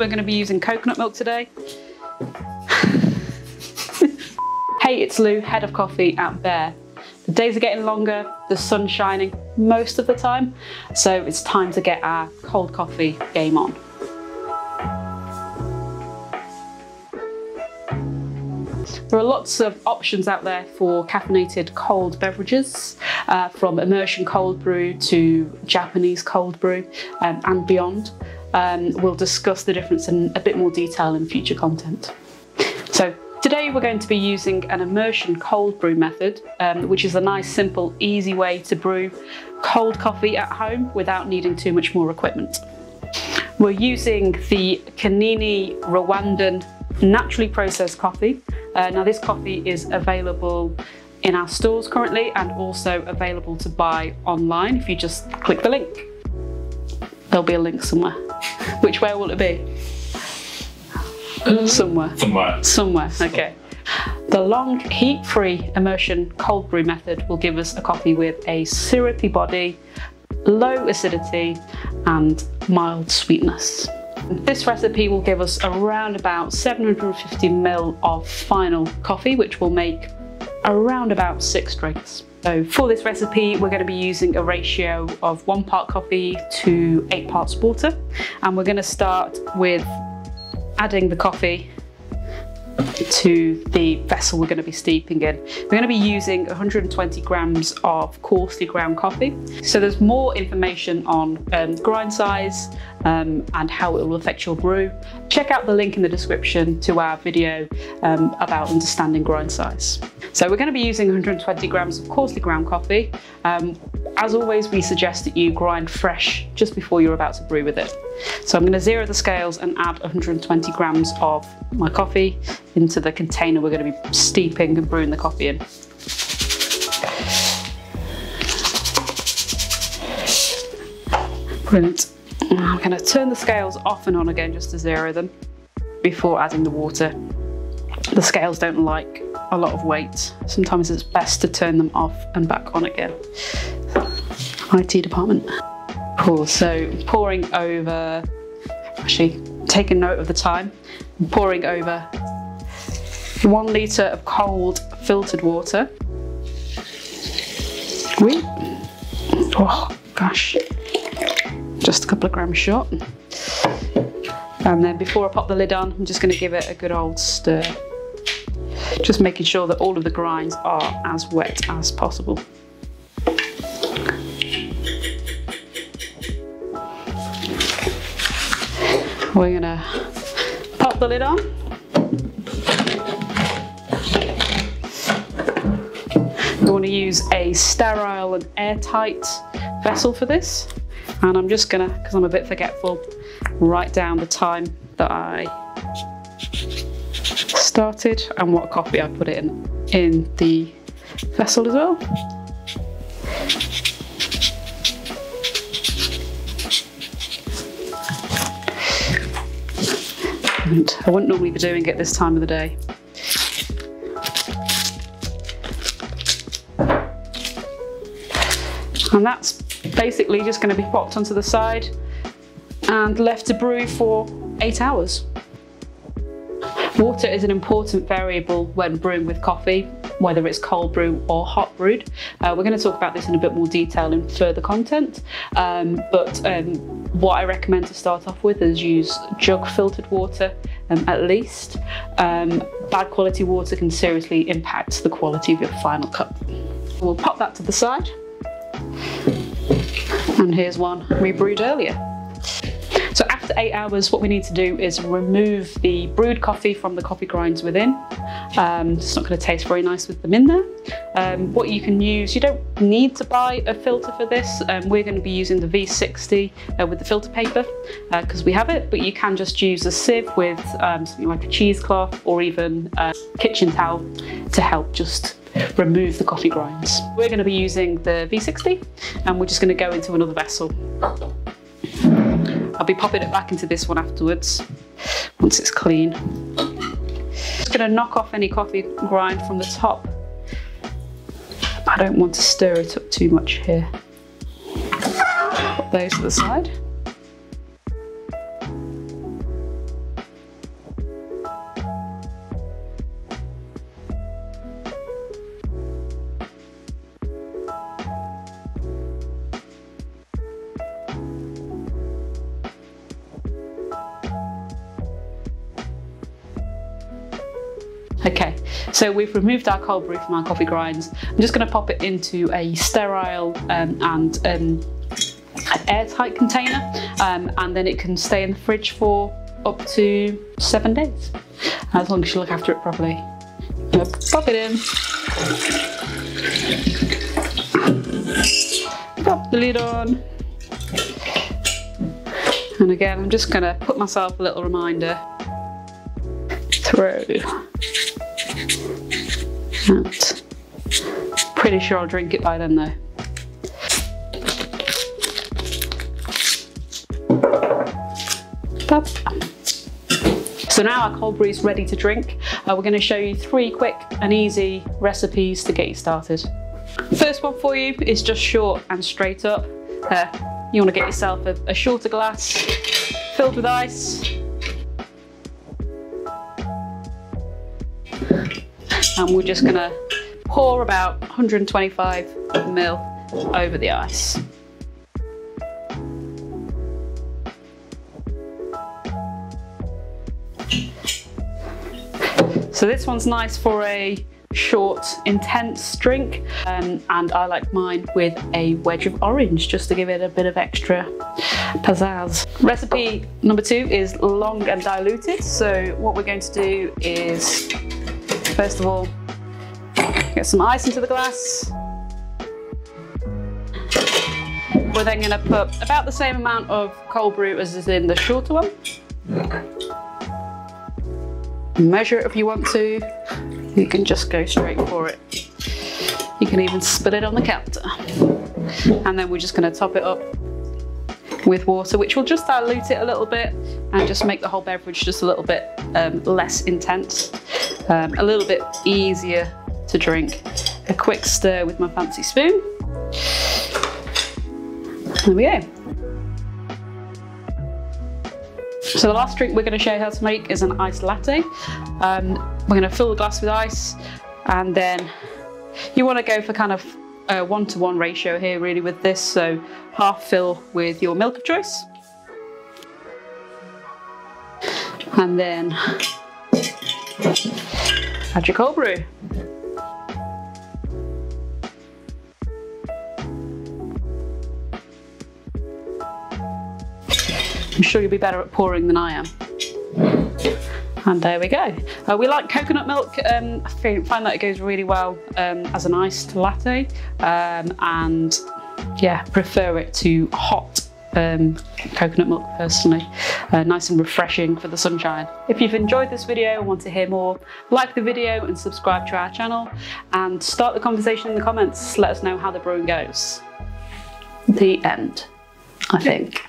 We're going to be using coconut milk today. hey, it's Lou, head of coffee at Bear. The days are getting longer, the sun's shining most of the time, so it's time to get our cold coffee game on. There are lots of options out there for caffeinated cold beverages, uh, from immersion cold brew to Japanese cold brew um, and beyond. Um, we'll discuss the difference in a bit more detail in future content. So Today we're going to be using an immersion cold brew method, um, which is a nice, simple, easy way to brew cold coffee at home without needing too much more equipment. We're using the Kinini Rwandan naturally processed coffee. Uh, now this coffee is available in our stores currently and also available to buy online if you just click the link. There'll be a link somewhere. Which way will it be? Uh, somewhere. Somewhere. Somewhere, okay. The long heat-free immersion cold brew method will give us a coffee with a syrupy body, low acidity and mild sweetness. This recipe will give us around about 750 ml of final coffee, which will make around about six drinks. So for this recipe, we're going to be using a ratio of one part coffee to eight parts water. And we're going to start with adding the coffee to the vessel we're going to be steeping in. We're going to be using 120 grams of coarsely ground coffee. So there's more information on um, grind size um, and how it will affect your brew. Check out the link in the description to our video um, about understanding grind size. So we're going to be using 120 grams of coarsely ground coffee. Um, as always, we suggest that you grind fresh just before you're about to brew with it. So I'm going to zero the scales and add 120 grams of my coffee into the container we're going to be steeping and brewing the coffee in. Brilliant. I'm going to turn the scales off and on again just to zero them before adding the water. The scales don't like a lot of weight. Sometimes it's best to turn them off and back on again. IT department. Cool, so pouring over, actually take a note of the time, pouring over one litre of cold filtered water. Wait. Oh gosh, just a couple of grams short. And then before I pop the lid on, I'm just going to give it a good old stir. Just making sure that all of the grinds are as wet as possible. We're gonna pop the lid on. We want to use a sterile and airtight vessel for this. And I'm just gonna, because I'm a bit forgetful, write down the time that I started and what coffee I put in, in the vessel as well. I wouldn't normally be doing it this time of the day. And that's basically just going to be popped onto the side and left to brew for eight hours. Water is an important variable when brewing with coffee, whether it's cold brew or hot brewed. Uh, we're going to talk about this in a bit more detail in further content, um, but um, what I recommend to start off with is use jug filtered water um, at least. Um, bad quality water can seriously impact the quality of your final cup. We'll pop that to the side. And here's one we brewed earlier. So after eight hours, what we need to do is remove the brewed coffee from the coffee grinds within. Um, it's not going to taste very nice with them in there. Um, what you can use, you don't need to buy a filter for this. Um, we're going to be using the V60 uh, with the filter paper because uh, we have it, but you can just use a sieve with um, something like a cheesecloth or even a kitchen towel to help just remove the coffee grinds. We're going to be using the V60 and we're just going to go into another vessel. I'll be popping it back into this one afterwards once it's clean. Just going to knock off any coffee grind from the top. I don't want to stir it up too much here. Put those to the side. Okay, so we've removed our cold brew from our coffee grinds. I'm just going to pop it into a sterile um, and um, airtight container, um, and then it can stay in the fridge for up to seven days, as long as you look after it properly. Pop it in. Pop the lid on. And again, I'm just gonna put myself a little reminder through. Pretty sure I'll drink it by then though. Pop. So now our cold brew is ready to drink. Uh, we're going to show you three quick and easy recipes to get you started. First one for you is just short and straight up. Uh, you want to get yourself a, a shorter glass filled with ice. And we're just going to pour about 125 ml over the ice. So this one's nice for a short, intense drink. Um, and I like mine with a wedge of orange just to give it a bit of extra pizzazz. Recipe number two is long and diluted. So what we're going to do is, first of all, get some ice into the glass. We're then going to put about the same amount of cold brew as is in the shorter one. Measure it if you want to. You can just go straight for it. You can even spill it on the counter. And then we're just going to top it up with water, which will just dilute it a little bit and just make the whole beverage just a little bit um, less intense, um, a little bit easier to drink. A quick stir with my fancy spoon. There we go. So the last drink we're going to show you how to make is an iced latte. Um, we're going to fill the glass with ice and then you want to go for kind of a one-to-one -one ratio here really with this. So half fill with your milk of choice. And then add your cold brew. I'm sure you'll be better at pouring than I am. And there we go. Uh, we like coconut milk. Um, I find that it goes really well um, as an iced latte. Um, and yeah, prefer it to hot um, coconut milk personally. Uh, nice and refreshing for the sunshine. If you've enjoyed this video and want to hear more, like the video and subscribe to our channel and start the conversation in the comments. Let us know how the brewing goes. The end, I think.